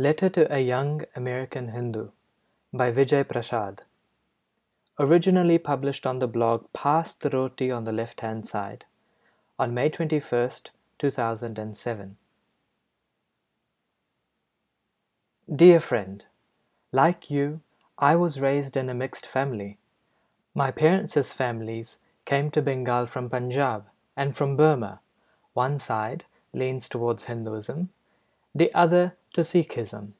Letter to a Young American Hindu by Vijay Prashad. Originally published on the blog Pass the Roti on the Left Hand Side on May 21st, 2007. Dear friend, like you, I was raised in a mixed family. My parents' families came to Bengal from Punjab and from Burma. One side leans towards Hinduism, the other to Sikhism.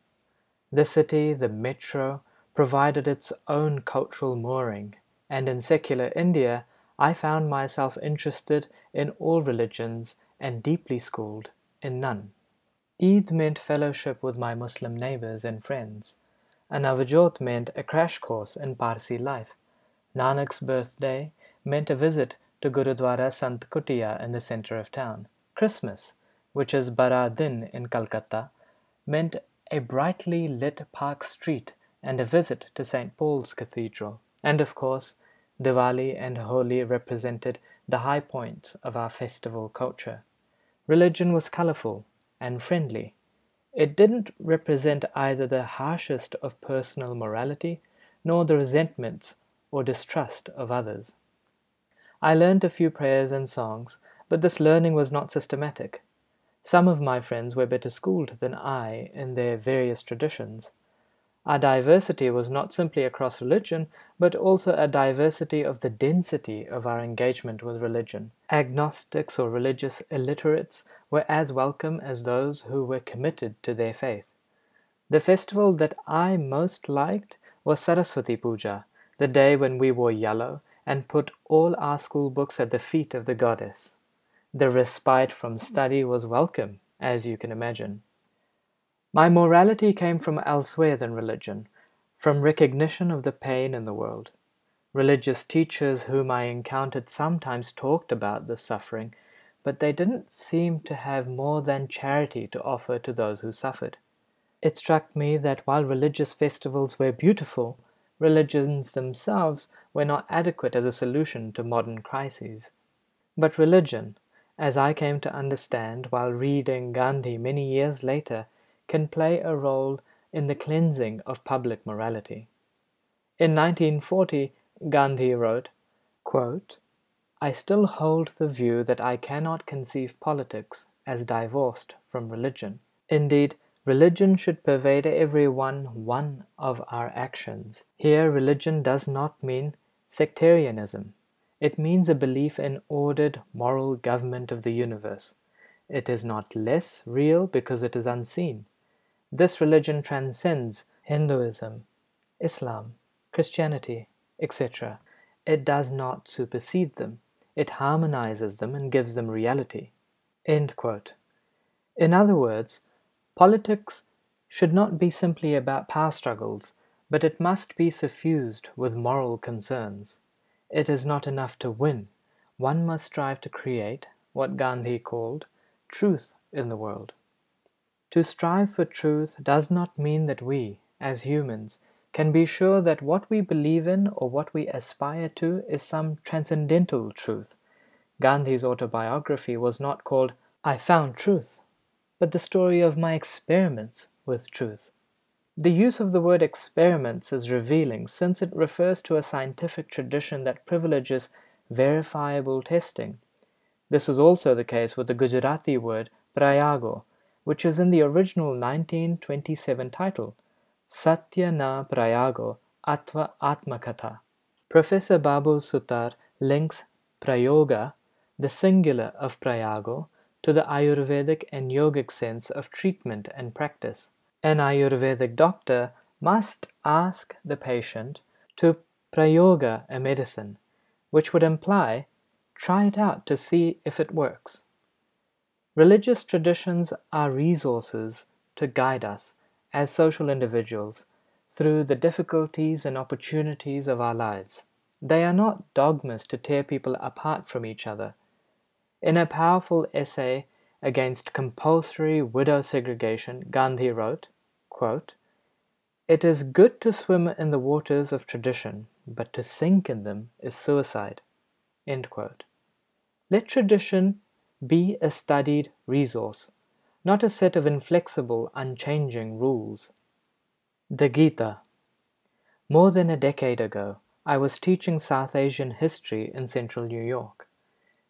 The city, the metro, provided its own cultural mooring, and in secular India I found myself interested in all religions and deeply schooled in none. Eid meant fellowship with my Muslim neighbors and friends. A Navjot meant a crash course in Parsi life. Nanak's birthday meant a visit to Gurudwara Sant Kutia in the center of town. Christmas, which is Bara Din in Calcutta, meant a brightly lit park street and a visit to St. Paul's Cathedral. And of course, Diwali and Holi represented the high points of our festival culture. Religion was colorful and friendly. It didn't represent either the harshest of personal morality nor the resentments or distrust of others. I learned a few prayers and songs, but this learning was not systematic. Some of my friends were better schooled than I in their various traditions. Our diversity was not simply across religion, but also a diversity of the density of our engagement with religion. Agnostics or religious illiterates were as welcome as those who were committed to their faith. The festival that I most liked was Saraswati Puja, the day when we wore yellow and put all our school books at the feet of the goddess. The respite from study was welcome, as you can imagine. My morality came from elsewhere than religion, from recognition of the pain in the world. Religious teachers whom I encountered sometimes talked about the suffering, but they didn't seem to have more than charity to offer to those who suffered. It struck me that while religious festivals were beautiful, religions themselves were not adequate as a solution to modern crises. But religion, as I came to understand while reading Gandhi many years later, can play a role in the cleansing of public morality. In 1940, Gandhi wrote, quote, I still hold the view that I cannot conceive politics as divorced from religion. Indeed, religion should pervade every one one of our actions. Here, religion does not mean sectarianism. It means a belief in ordered moral government of the universe. It is not less real because it is unseen. This religion transcends Hinduism, Islam, Christianity, etc. It does not supersede them. It harmonizes them and gives them reality. In other words, politics should not be simply about power struggles, but it must be suffused with moral concerns. It is not enough to win. One must strive to create what Gandhi called truth in the world. To strive for truth does not mean that we, as humans, can be sure that what we believe in or what we aspire to is some transcendental truth. Gandhi's autobiography was not called I Found Truth, but the story of my experiments with truth. The use of the word experiments is revealing since it refers to a scientific tradition that privileges verifiable testing. This is also the case with the Gujarati word prayago, which is in the original 1927 title, Satya na prayago atva atmakatha. Professor Babu Suthar links prayoga, the singular of prayago, to the Ayurvedic and yogic sense of treatment and practice. An Ayurvedic doctor must ask the patient to prayoga a medicine, which would imply try it out to see if it works. Religious traditions are resources to guide us as social individuals through the difficulties and opportunities of our lives. They are not dogmas to tear people apart from each other. In a powerful essay against compulsory widow segregation, Gandhi wrote, quote, It is good to swim in the waters of tradition, but to sink in them is suicide. Let tradition be a studied resource, not a set of inflexible, unchanging rules. The Gita. More than a decade ago, I was teaching South Asian history in central New York.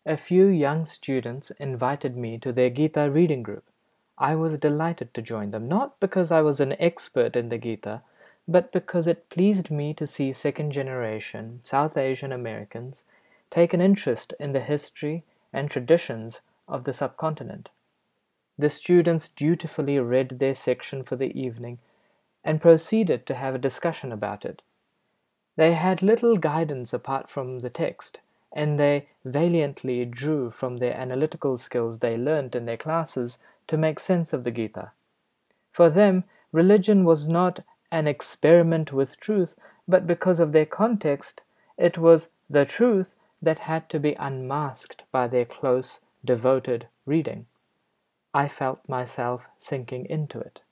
A few young students invited me to their Gita reading group. I was delighted to join them, not because I was an expert in the Gita, but because it pleased me to see second generation South Asian Americans take an interest in the history and traditions of the subcontinent. The students dutifully read their section for the evening and proceeded to have a discussion about it. They had little guidance apart from the text, and they valiantly drew from their analytical skills they learnt in their classes to make sense of the Gita. For them, religion was not an experiment with truth, but because of their context, it was the truth that had to be unmasked by their close, devoted reading. I felt myself sinking into it.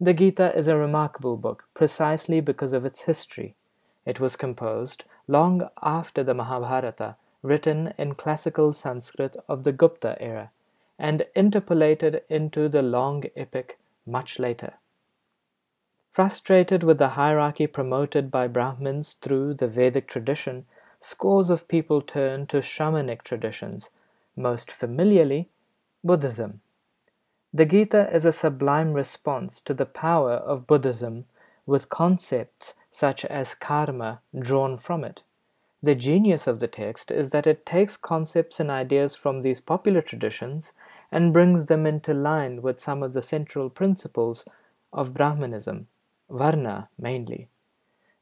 The Gita is a remarkable book precisely because of its history. It was composed long after the Mahabharata, written in classical Sanskrit of the Gupta era, and interpolated into the long epic much later. Frustrated with the hierarchy promoted by Brahmins through the Vedic tradition, scores of people turn to shramanic traditions, most familiarly Buddhism. The Gita is a sublime response to the power of Buddhism with concepts such as karma drawn from it. The genius of the text is that it takes concepts and ideas from these popular traditions and brings them into line with some of the central principles of Brahmanism, Varna mainly.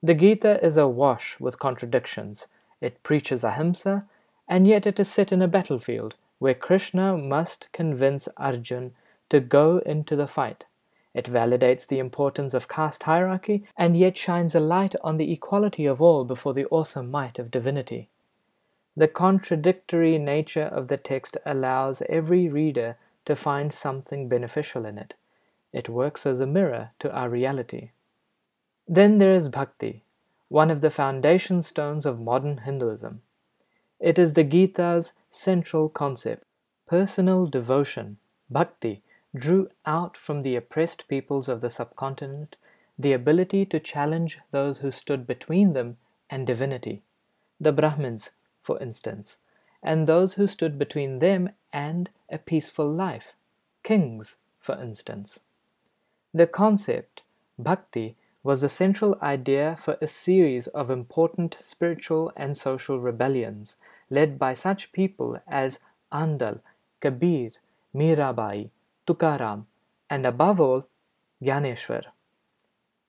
The Gita is awash with contradictions. It preaches ahimsa, and yet it is set in a battlefield where Krishna must convince Arjun to go into the fight. It validates the importance of caste hierarchy and yet shines a light on the equality of all before the awesome might of divinity. The contradictory nature of the text allows every reader to find something beneficial in it. It works as a mirror to our reality. Then there is bhakti, one of the foundation stones of modern Hinduism. It is the Gita's central concept, personal devotion, bhakti, drew out from the oppressed peoples of the subcontinent the ability to challenge those who stood between them and divinity, the Brahmins, for instance, and those who stood between them and a peaceful life, kings, for instance. The concept, bhakti, was the central idea for a series of important spiritual and social rebellions led by such people as Andal, Kabir, Mirabai, Tukaram, and above all, Gyaneshwar.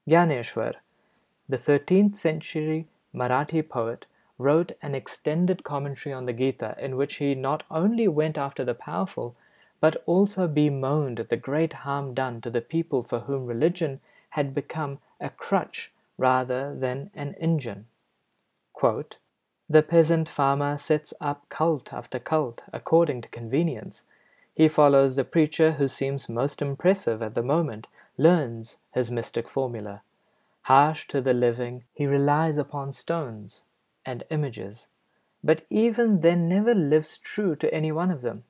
Gyaneshwar, the 13th century Marathi poet, wrote an extended commentary on the Gita in which he not only went after the powerful, but also bemoaned the great harm done to the people for whom religion had become a crutch rather than an engine. Quote, the peasant farmer sets up cult after cult according to convenience, he follows the preacher who seems most impressive at the moment, learns his mystic formula. Harsh to the living, he relies upon stones and images, but even then never lives true to any one of them.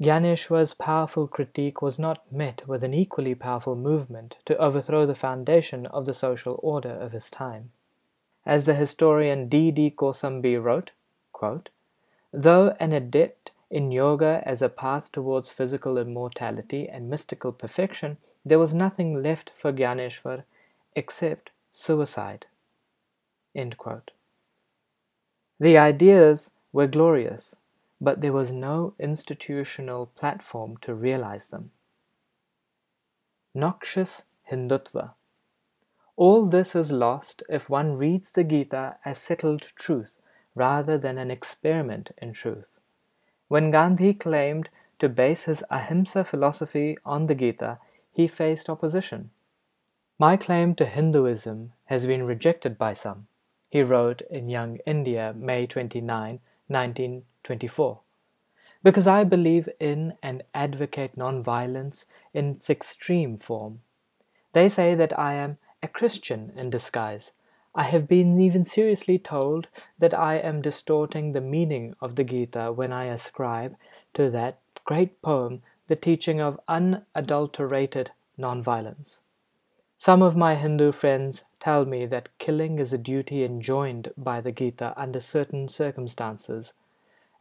Gyaneshwar's powerful critique was not met with an equally powerful movement to overthrow the foundation of the social order of his time. As the historian D. D. Kosambi wrote, quote, Though an adept in yoga as a path towards physical immortality and mystical perfection, there was nothing left for Gyaneshwar except suicide. The ideas were glorious, but there was no institutional platform to realize them. Noxious Hindutva. All this is lost if one reads the Gita as settled truth rather than an experiment in truth. When Gandhi claimed to base his ahimsa philosophy on the Gita, he faced opposition. My claim to Hinduism has been rejected by some, he wrote in Young India, May 29, 1924, because I believe in and advocate nonviolence in its extreme form. They say that I am a Christian in disguise, I have been even seriously told that I am distorting the meaning of the Gita when I ascribe to that great poem the teaching of unadulterated nonviolence. Some of my Hindu friends tell me that killing is a duty enjoined by the Gita under certain circumstances.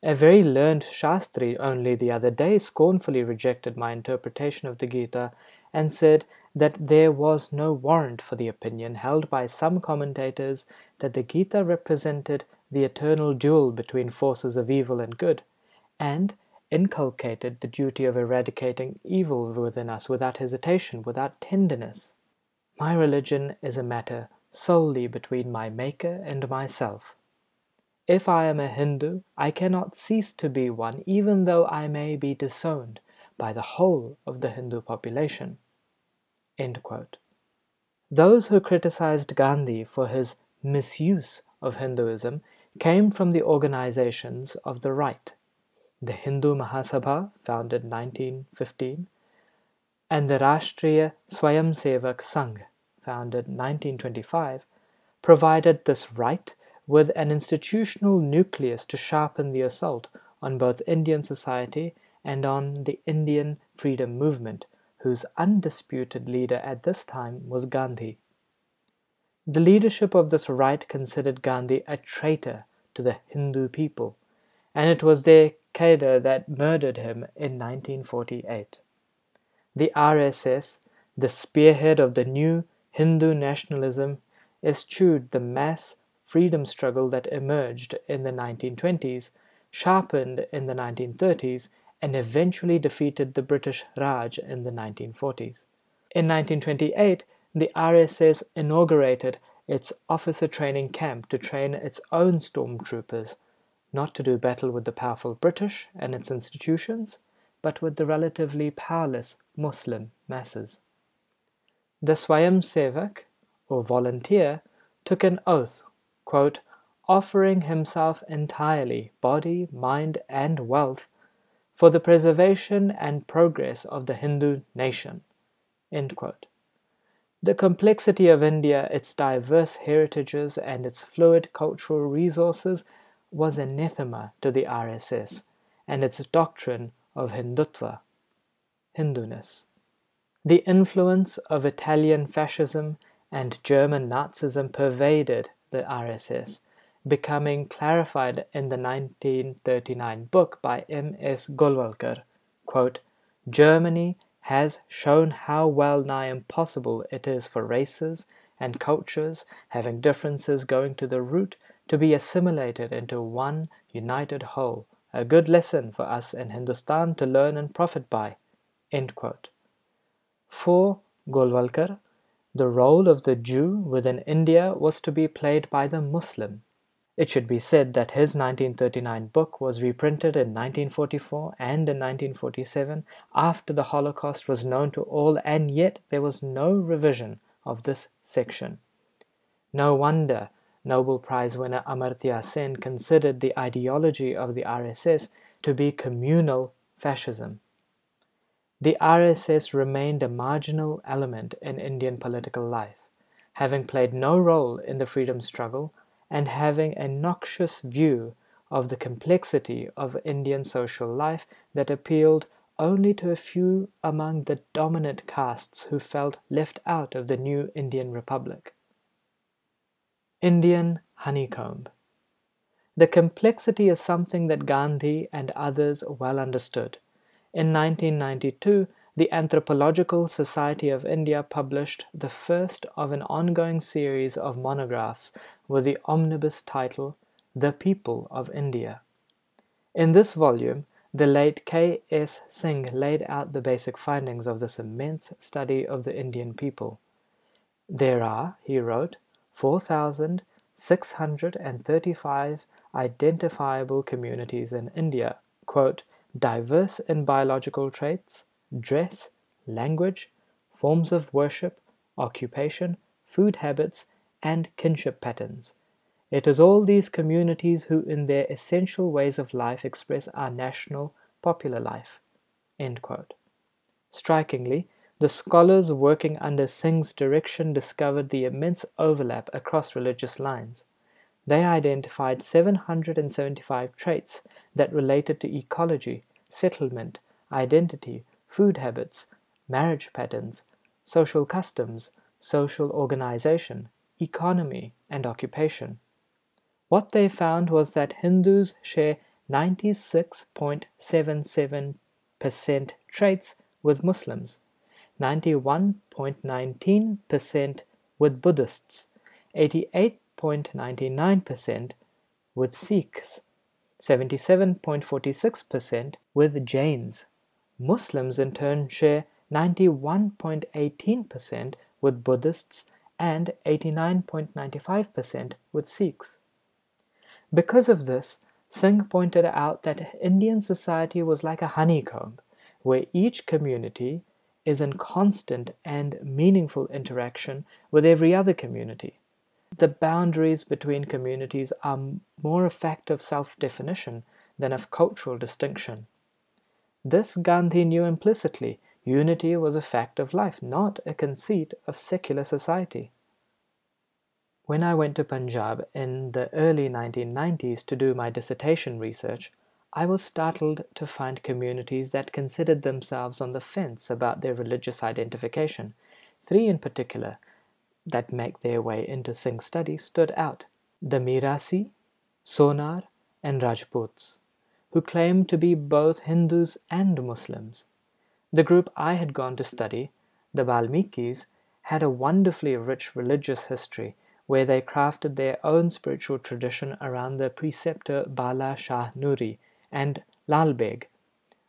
A very learned Shastri only the other day scornfully rejected my interpretation of the Gita and said that there was no warrant for the opinion held by some commentators that the Gita represented the eternal duel between forces of evil and good, and inculcated the duty of eradicating evil within us without hesitation, without tenderness. My religion is a matter solely between my Maker and myself. If I am a Hindu, I cannot cease to be one, even though I may be disowned by the whole of the Hindu population. Those who criticized Gandhi for his misuse of Hinduism came from the organizations of the right. The Hindu Mahasabha, founded 1915, and the Rashtriya Swayamsevak Sangh, founded 1925, provided this right with an institutional nucleus to sharpen the assault on both Indian society and on the Indian freedom movement, whose undisputed leader at this time was Gandhi. The leadership of this right considered Gandhi a traitor to the Hindu people, and it was their cadre that murdered him in 1948 the RSS, the spearhead of the new Hindu nationalism, eschewed the mass freedom struggle that emerged in the 1920s, sharpened in the 1930s, and eventually defeated the British Raj in the 1940s. In 1928, the RSS inaugurated its officer training camp to train its own stormtroopers, not to do battle with the powerful British and its institutions, but with the relatively powerless Muslim masses. The Swayamsevak, or volunteer, took an oath, quote, offering himself entirely, body, mind, and wealth, for the preservation and progress of the Hindu nation. The complexity of India, its diverse heritages, and its fluid cultural resources was anathema to the RSS, and its doctrine of Hindutva, Hinduness. The influence of Italian fascism and German Nazism pervaded the RSS, becoming clarified in the 1939 book by M.S. Golwalkar. Quote, Germany has shown how well nigh impossible it is for races and cultures having differences going to the root to be assimilated into one united whole a good lesson for us in Hindustan to learn and profit by. For Golwalkar, the role of the Jew within India was to be played by the Muslim. It should be said that his 1939 book was reprinted in 1944 and in 1947 after the Holocaust was known to all, and yet there was no revision of this section. No wonder Nobel Prize winner Amartya Sen considered the ideology of the RSS to be communal fascism. The RSS remained a marginal element in Indian political life, having played no role in the freedom struggle and having a noxious view of the complexity of Indian social life that appealed only to a few among the dominant castes who felt left out of the new Indian Republic. Indian honeycomb. The complexity is something that Gandhi and others well understood. In 1992, the Anthropological Society of India published the first of an ongoing series of monographs with the omnibus title The People of India. In this volume, the late K. S. Singh laid out the basic findings of this immense study of the Indian people. There are, he wrote, 4,635 identifiable communities in India, quote, diverse in biological traits, dress, language, forms of worship, occupation, food habits, and kinship patterns. It is all these communities who, in their essential ways of life, express our national popular life. Strikingly, the scholars working under Singh's direction discovered the immense overlap across religious lines. They identified 775 traits that related to ecology, settlement, identity, food habits, marriage patterns, social customs, social organization, economy, and occupation. What they found was that Hindus share 96.77% traits with Muslims, 91.19% with Buddhists, 88.99% with Sikhs, 77.46% with Jains. Muslims in turn share 91.18% with Buddhists and 89.95% with Sikhs. Because of this, Singh pointed out that Indian society was like a honeycomb, where each community is in constant and meaningful interaction with every other community. The boundaries between communities are more a fact of self definition than of cultural distinction. This Gandhi knew implicitly. Unity was a fact of life, not a conceit of secular society. When I went to Punjab in the early 1990s to do my dissertation research, I was startled to find communities that considered themselves on the fence about their religious identification. Three in particular that make their way into Singh study stood out the Mirasi, Sonar, and Rajputs, who claimed to be both Hindus and Muslims. The group I had gone to study, the Valmikis, had a wonderfully rich religious history where they crafted their own spiritual tradition around the preceptor Bala Shah Nuri and Lal Beg.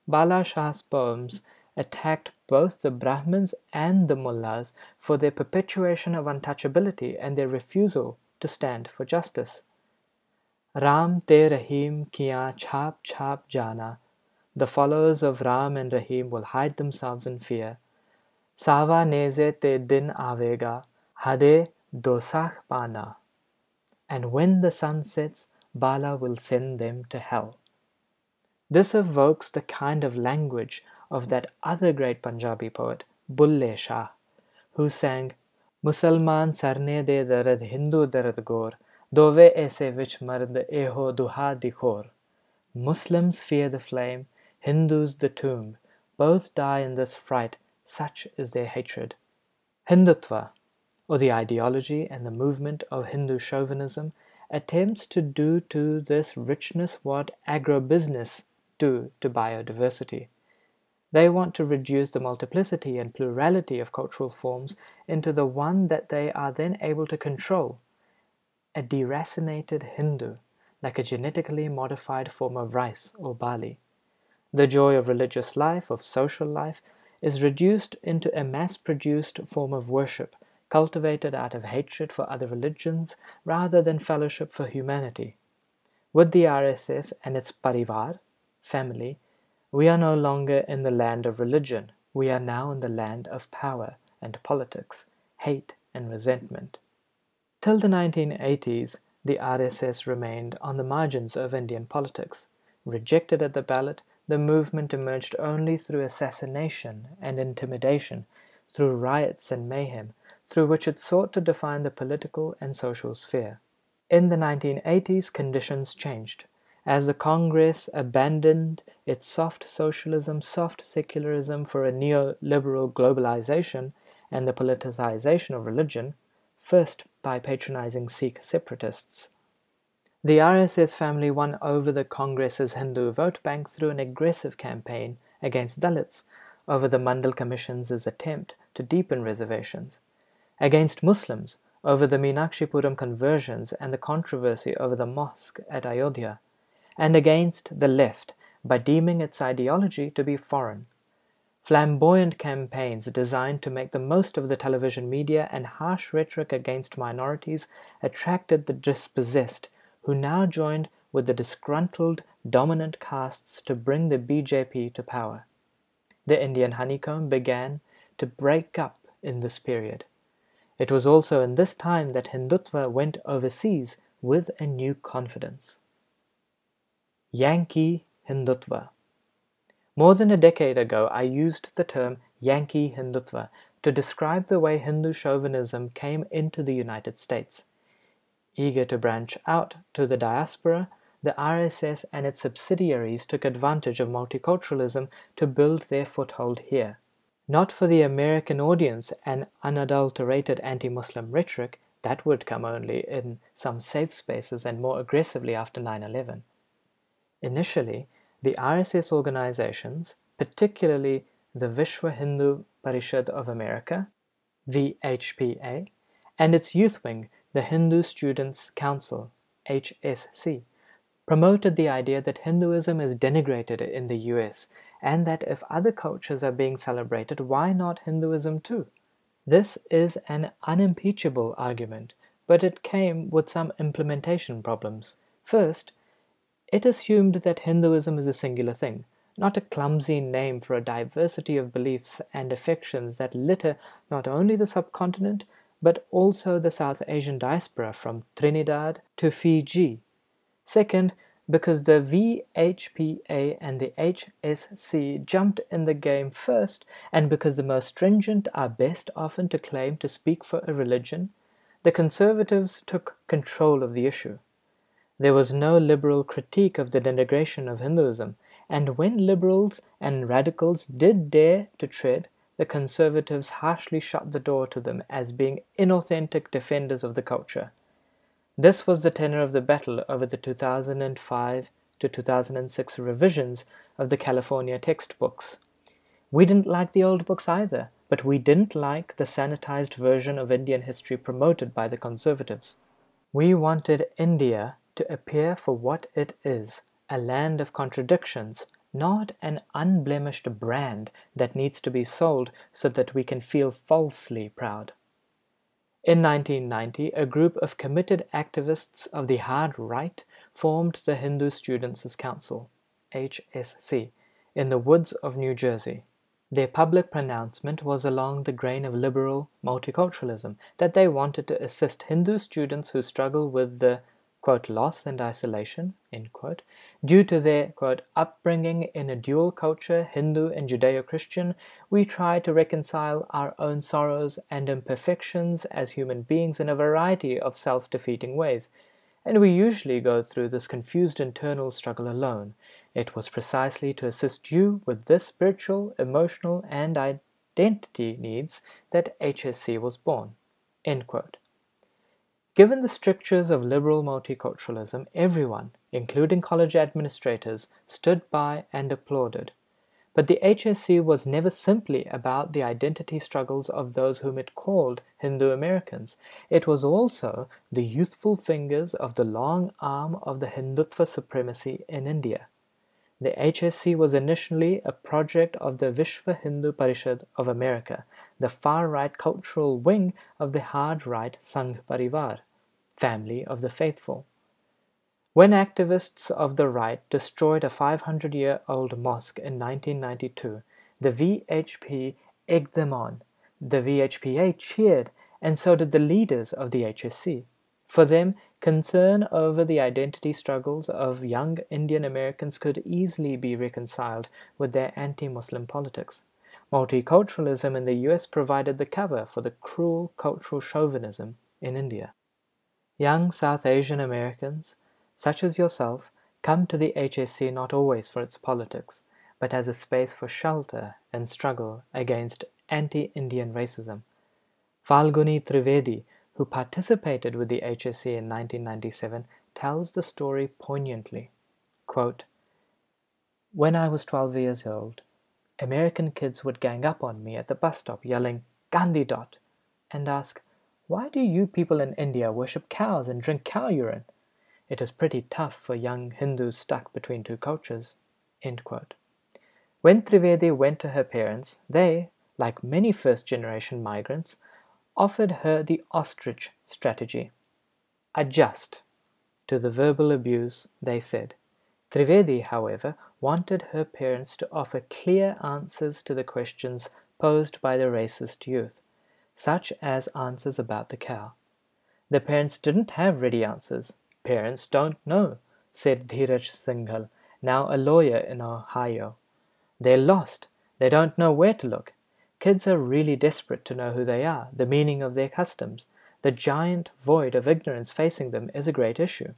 Bala Shah's poems attacked both the Brahmins and the Mullahs for their perpetuation of untouchability and their refusal to stand for justice. Ram te Rahim kiya chap chap jana. The followers of Ram and Rahim will hide themselves in fear. Sava neze te din avega, hade dosach pana. And when the sun sets, Bala will send them to hell. This evokes the kind of language of that other great Punjabi poet, Bulle Shah, who sang Musalman sarne de darad Hindu darad gor, dove ese vich mard eho duha dikhor. Muslims fear the flame, Hindus the tomb. Both die in this fright, such is their hatred. Hindutva, or the ideology and the movement of Hindu chauvinism, attempts to do to this richness what agrobusiness do to biodiversity. They want to reduce the multiplicity and plurality of cultural forms into the one that they are then able to control. A deracinated Hindu, like a genetically modified form of rice or barley. The joy of religious life, of social life, is reduced into a mass produced form of worship, cultivated out of hatred for other religions rather than fellowship for humanity. With the RSS and its parivar, family, we are no longer in the land of religion, we are now in the land of power and politics, hate and resentment. Till the 1980s, the RSS remained on the margins of Indian politics. Rejected at the ballot, the movement emerged only through assassination and intimidation, through riots and mayhem, through which it sought to define the political and social sphere. In the 1980s, conditions changed. As the Congress abandoned its soft socialism, soft secularism for a neoliberal globalization and the politicization of religion, first by patronizing Sikh separatists. The RSS family won over the Congress's Hindu vote bank through an aggressive campaign against Dalits over the Mandal Commission's attempt to deepen reservations, against Muslims over the Meenakshipuram conversions and the controversy over the mosque at Ayodhya, and against the left by deeming its ideology to be foreign. Flamboyant campaigns designed to make the most of the television media and harsh rhetoric against minorities attracted the dispossessed, who now joined with the disgruntled dominant castes to bring the BJP to power. The Indian honeycomb began to break up in this period. It was also in this time that Hindutva went overseas with a new confidence. Yankee Hindutva. More than a decade ago, I used the term Yankee Hindutva to describe the way Hindu chauvinism came into the United States. Eager to branch out to the diaspora, the RSS and its subsidiaries took advantage of multiculturalism to build their foothold here. Not for the American audience and unadulterated anti Muslim rhetoric, that would come only in some safe spaces and more aggressively after 9 11. Initially, the RSS organizations, particularly the Vishwa Hindu Parishad of America, VHPA, and its youth wing, the Hindu Students Council, HSC, promoted the idea that Hinduism is denigrated in the US and that if other cultures are being celebrated, why not Hinduism too? This is an unimpeachable argument, but it came with some implementation problems. First, it assumed that Hinduism is a singular thing, not a clumsy name for a diversity of beliefs and affections that litter not only the subcontinent but also the South Asian diaspora from Trinidad to Fiji. Second, because the VHPA and the HSC jumped in the game first, and because the most stringent are best often to claim to speak for a religion, the conservatives took control of the issue. There was no liberal critique of the denigration of Hinduism, and when liberals and radicals did dare to tread, the conservatives harshly shut the door to them as being inauthentic defenders of the culture. This was the tenor of the battle over the 2005 to 2006 revisions of the California textbooks. We didn't like the old books either, but we didn't like the sanitized version of Indian history promoted by the conservatives. We wanted India to appear for what it is a land of contradictions, not an unblemished brand that needs to be sold so that we can feel falsely proud. In 1990, a group of committed activists of the hard right formed the Hindu Students' Council, HSC, in the woods of New Jersey. Their public pronouncement was along the grain of liberal multiculturalism that they wanted to assist Hindu students who struggle with the quote, loss and isolation, end quote, due to their quote, upbringing in a dual culture, Hindu and Judeo Christian, we try to reconcile our own sorrows and imperfections as human beings in a variety of self defeating ways. And we usually go through this confused internal struggle alone. It was precisely to assist you with this spiritual, emotional, and identity needs that HSC was born. End quote. Given the strictures of liberal multiculturalism, everyone, including college administrators, stood by and applauded. But the HSC was never simply about the identity struggles of those whom it called Hindu Americans. It was also the youthful fingers of the long arm of the Hindutva supremacy in India. The HSC was initially a project of the Vishwa Hindu Parishad of America, the far right cultural wing of the hard right Sangh Parivar family of the faithful. When activists of the right destroyed a 500 year old mosque in 1992, the VHP egged them on. The VHPA cheered, and so did the leaders of the HSC. For them, concern over the identity struggles of young Indian Americans could easily be reconciled with their anti Muslim politics. Multiculturalism in the US provided the cover for the cruel cultural chauvinism in India. Young South Asian Americans, such as yourself, come to the HSC not always for its politics, but as a space for shelter and struggle against anti Indian racism. Falguni Trivedi, who participated with the HSC in 1997, tells the story poignantly. Quote, when I was 12 years old, American kids would gang up on me at the bus stop yelling, Gandhi dot, and ask, why do you people in India worship cows and drink cow urine? It is pretty tough for young Hindus stuck between two cultures. When Trivedi went to her parents, they, like many first generation migrants, offered her the ostrich strategy. Adjust to the verbal abuse, they said. Trivedi, however, wanted her parents to offer clear answers to the questions posed by the racist youth such as answers about the cow. The parents didn't have ready answers. Parents don't know, said Dheeraj Singhal, now a lawyer in Ohio. They're lost. They don't know where to look. Kids are really desperate to know who they are, the meaning of their customs. The giant void of ignorance facing them is a great issue.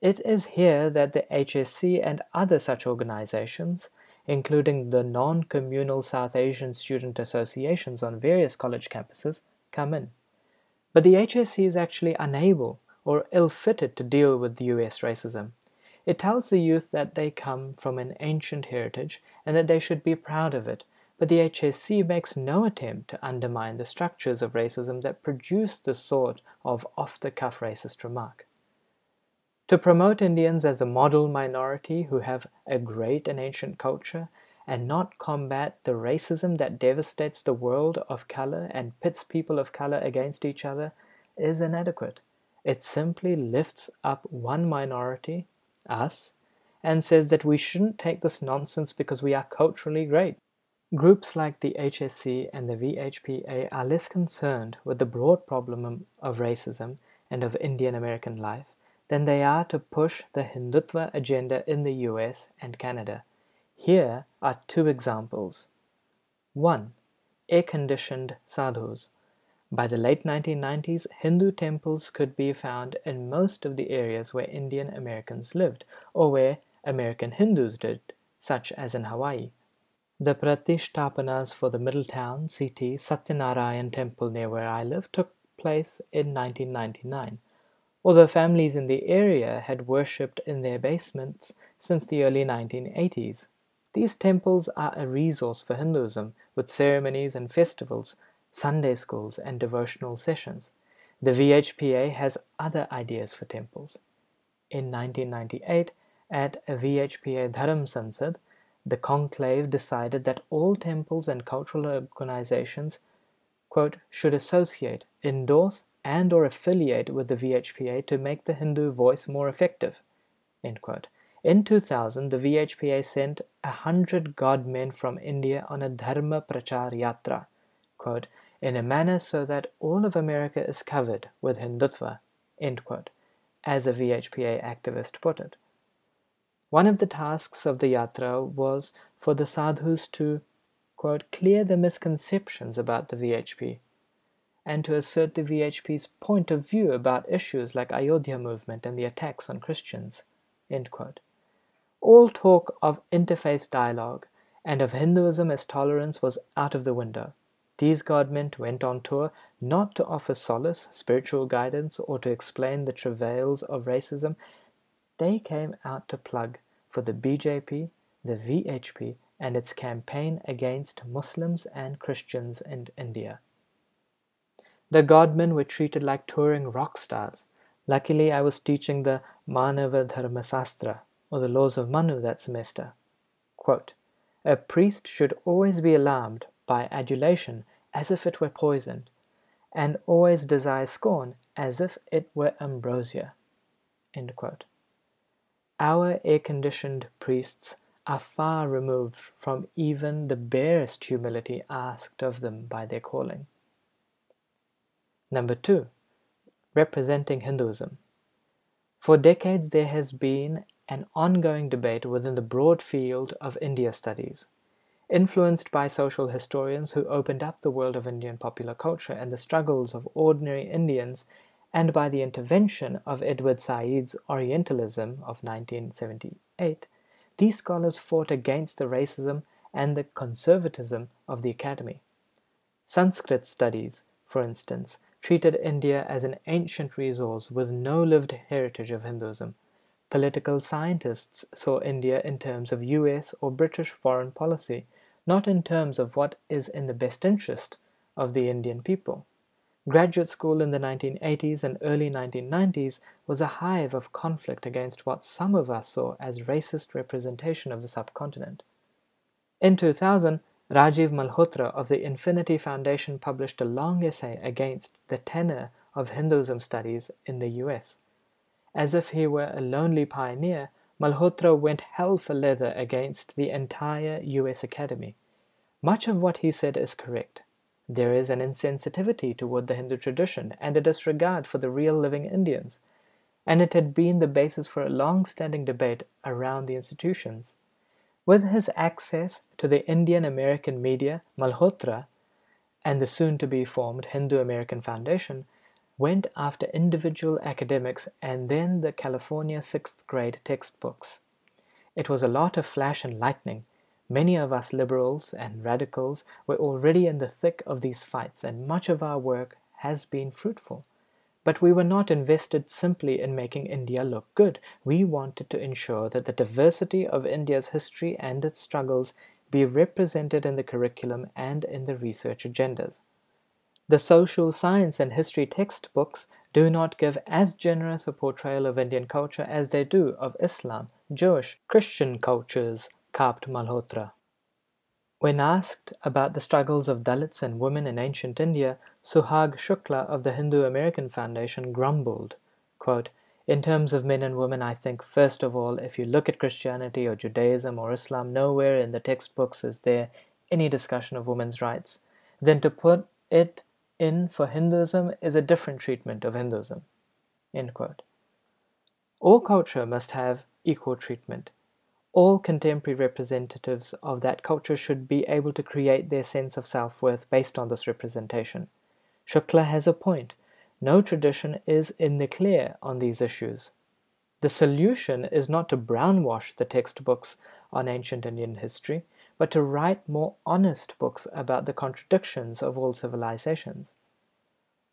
It is here that the HSC and other such organizations, including the non communal South Asian student associations on various college campuses, come in. But the HSC is actually unable or ill fitted to deal with US racism. It tells the youth that they come from an ancient heritage and that they should be proud of it, but the HSC makes no attempt to undermine the structures of racism that produce the sort of off the cuff racist remark. To promote Indians as a model minority who have a great and ancient culture and not combat the racism that devastates the world of color and pits people of color against each other is inadequate. It simply lifts up one minority, us, and says that we shouldn't take this nonsense because we are culturally great. Groups like the HSC and the VHPA are less concerned with the broad problem of racism and of Indian American life than they are to push the Hindutva agenda in the US and Canada. Here are two examples. 1. Air conditioned sadhus. By the late 1990s, Hindu temples could be found in most of the areas where Indian Americans lived, or where American Hindus did, such as in Hawaii. The Pratishtapanas for the Middletown CT Satyanarayan temple near where I live took place in 1999 although families in the area had worshipped in their basements since the early 1980s. These temples are a resource for Hinduism with ceremonies and festivals, Sunday schools, and devotional sessions. The VHPA has other ideas for temples. In 1998, at a VHPA Dharam Sansad, the conclave decided that all temples and cultural organizations quote, should associate, endorse, and or affiliate with the VHPA to make the Hindu voice more effective. In 2000, the VHPA sent a hundred godmen from India on a Dharma Prachar Yatra, quote, in a manner so that all of America is covered with Hindutva, quote, as a VHPA activist put it. One of the tasks of the yatra was for the sadhus to, quote, clear the misconceptions about the VHP and to assert the VHP's point of view about issues like Ayodhya movement and the attacks on Christians. All talk of interfaith dialogue and of Hinduism as tolerance was out of the window. These godmen went on tour not to offer solace, spiritual guidance, or to explain the travails of racism. They came out to plug for the BJP, the VHP, and its campaign against Muslims and Christians in India. The godmen were treated like touring rock stars. Luckily, I was teaching the Manava Dharmasastra, or the laws of Manu, that semester. Quote, a priest should always be alarmed by adulation as if it were poison, and always desire scorn as if it were ambrosia. Our air conditioned priests are far removed from even the barest humility asked of them by their calling. Number two, representing Hinduism. For decades, there has been an ongoing debate within the broad field of India studies, influenced by social historians who opened up the world of Indian popular culture and the struggles of ordinary Indians, and by the intervention of Edward Said's Orientalism of 1978. These scholars fought against the racism and the conservatism of the academy. Sanskrit studies, for instance, treated India as an ancient resource with no lived heritage of Hinduism. Political scientists saw India in terms of US or British foreign policy, not in terms of what is in the best interest of the Indian people. Graduate school in the 1980s and early 1990s was a hive of conflict against what some of us saw as racist representation of the subcontinent. In 2000, Rajiv Malhotra of the Infinity Foundation published a long essay against the tenor of Hinduism studies in the US. As if he were a lonely pioneer, Malhotra went hell for leather against the entire US Academy. Much of what he said is correct. There is an insensitivity toward the Hindu tradition and a disregard for the real living Indians, and it had been the basis for a long standing debate around the institutions. With his access to the Indian American media, Malhotra, and the soon to be formed Hindu American Foundation, went after individual academics and then the California sixth grade textbooks. It was a lot of flash and lightning. Many of us liberals and radicals were already in the thick of these fights, and much of our work has been fruitful. But we were not invested simply in making India look good. We wanted to ensure that the diversity of India's history and its struggles be represented in the curriculum and in the research agendas. The social science and history textbooks do not give as generous a portrayal of Indian culture as they do of Islam, Jewish, Christian cultures, carped Malhotra. When asked about the struggles of Dalits and women in ancient India, Suhag Shukla of the Hindu American Foundation grumbled, quote, in terms of men and women, I think, first of all, if you look at Christianity or Judaism or Islam, nowhere in the textbooks is there any discussion of women's rights. Then to put it in for Hinduism is a different treatment of Hinduism. All culture must have equal treatment. All contemporary representatives of that culture should be able to create their sense of self worth based on this representation. Shukla has a point. No tradition is in the clear on these issues. The solution is not to brownwash the textbooks on ancient Indian history, but to write more honest books about the contradictions of all civilizations.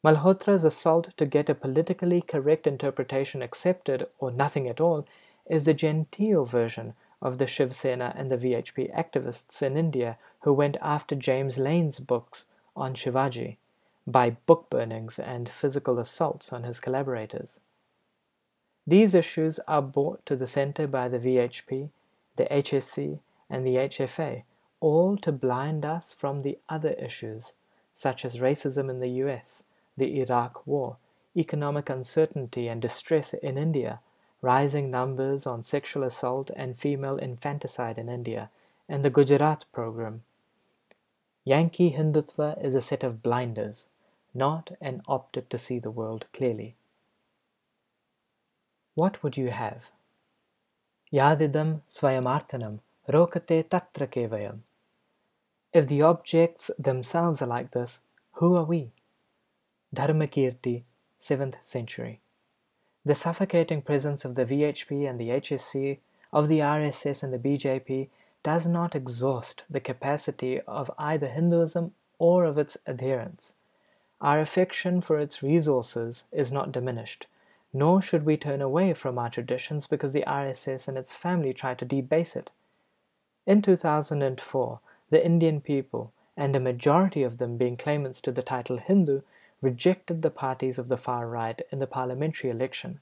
Malhotra's assault to get a politically correct interpretation accepted or nothing at all is the genteel version of the Shiv Sena and the VHP activists in India who went after James Laine's books on Shivaji by book burnings and physical assaults on his collaborators. These issues are brought to the center by the VHP, the HSC, and the HFA, all to blind us from the other issues, such as racism in the US, the Iraq War, economic uncertainty and distress in India, rising numbers on sexual assault and female infanticide in India, and the Gujarat pogrom. Yankee Hindutva is a set of blinders, not an optic to see the world clearly. What would you have? Yadidam swayamarthanam Rokate tatra kevayam. If the objects themselves are like this, who are we? Dharmakirti, 7th century. The suffocating presence of the VHP and the HSC, of the RSS and the BJP, does not exhaust the capacity of either Hinduism or of its adherents. Our affection for its resources is not diminished, nor should we turn away from our traditions because the RSS and its family try to debase it. In 2004, the Indian people, and a majority of them being claimants to the title Hindu, rejected the parties of the far right in the parliamentary election.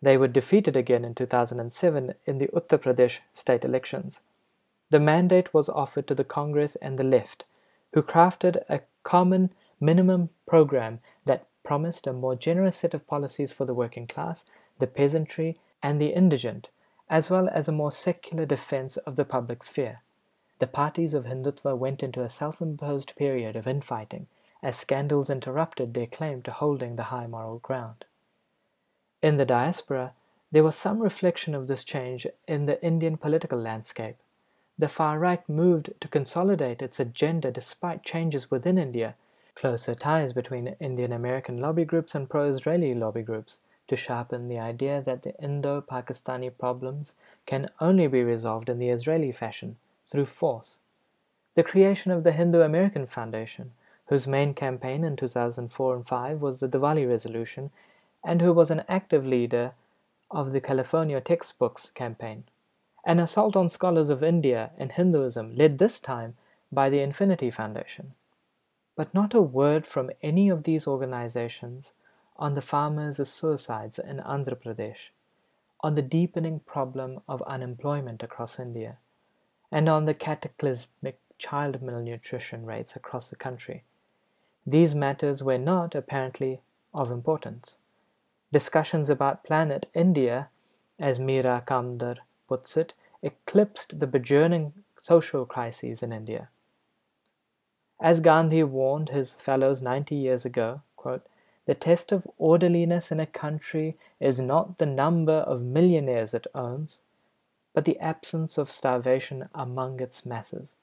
They were defeated again in 2007 in the Uttar Pradesh state elections. The mandate was offered to the Congress and the left, who crafted a common minimum program that promised a more generous set of policies for the working class, the peasantry, and the indigent, as well as a more secular defense of the public sphere. The parties of Hindutva went into a self imposed period of infighting as scandals interrupted their claim to holding the high moral ground. In the diaspora, there was some reflection of this change in the Indian political landscape. The far right moved to consolidate its agenda despite changes within India, closer ties between Indian American lobby groups and pro Israeli lobby groups, to sharpen the idea that the Indo Pakistani problems can only be resolved in the Israeli fashion, through force. The creation of the Hindu American Foundation, whose main campaign in 2004 and 5 was the Diwali resolution, and who was an active leader of the California textbooks campaign. An assault on scholars of India and Hinduism led this time by the Infinity Foundation. But not a word from any of these organizations on the farmers' suicides in Andhra Pradesh, on the deepening problem of unemployment across India, and on the cataclysmic child malnutrition rates across the country. These matters were not, apparently, of importance. Discussions about planet India, as Mira Kamdar puts it, eclipsed the burgeoning social crises in India. As Gandhi warned his fellows 90 years ago, quote, the test of orderliness in a country is not the number of millionaires it owns, but the absence of starvation among its masses.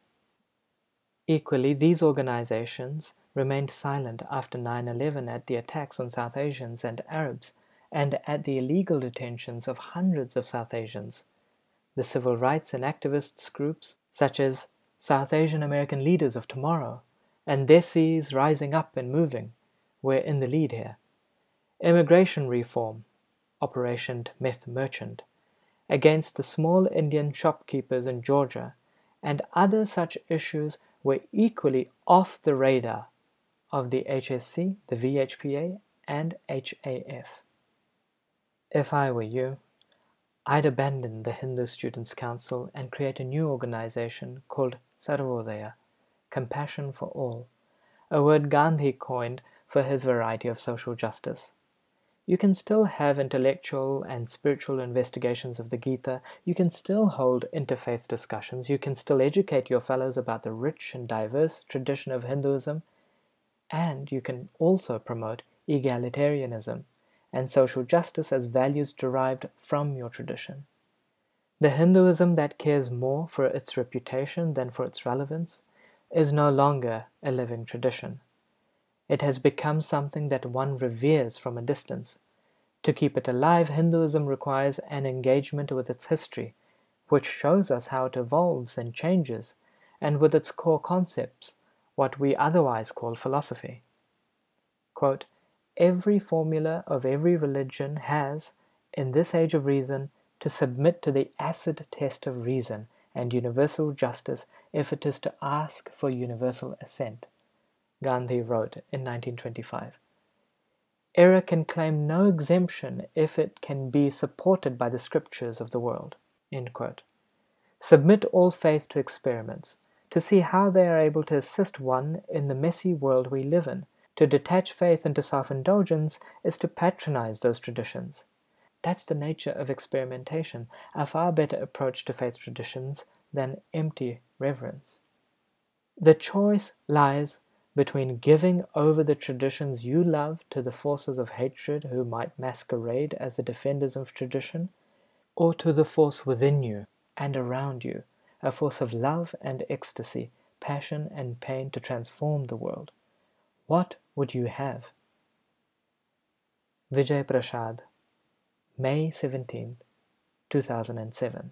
Equally, these organizations remained silent after 9 11 at the attacks on South Asians and Arabs and at the illegal detentions of hundreds of South Asians. The civil rights and activists groups, such as South Asian American Leaders of Tomorrow and Desis Rising Up and Moving, were in the lead here. Immigration reform, Operation Meth Merchant, against the small Indian shopkeepers in Georgia, and other such issues were equally off the radar of the HSC, the VHPA, and HAF. If I were you, I'd abandon the Hindu Students' Council and create a new organization called Sarvodaya, Compassion for All, a word Gandhi coined for his variety of social justice. You can still have intellectual and spiritual investigations of the Gita, you can still hold interfaith discussions, you can still educate your fellows about the rich and diverse tradition of Hinduism, and you can also promote egalitarianism and social justice as values derived from your tradition. The Hinduism that cares more for its reputation than for its relevance is no longer a living tradition. It has become something that one reveres from a distance. To keep it alive, Hinduism requires an engagement with its history, which shows us how it evolves and changes, and with its core concepts, what we otherwise call philosophy. Quote, every formula of every religion has, in this age of reason, to submit to the acid test of reason and universal justice if it is to ask for universal assent. Gandhi wrote in 1925. Error can claim no exemption if it can be supported by the scriptures of the world. Submit all faith to experiments, to see how they are able to assist one in the messy world we live in to detach faith into self indulgence is to patronize those traditions. That's the nature of experimentation, a far better approach to faith traditions than empty reverence. The choice lies between giving over the traditions you love to the forces of hatred who might masquerade as the defenders of tradition, or to the force within you and around you, a force of love and ecstasy, passion and pain to transform the world. What would you have? Vijay Prashad, May 17, 2007.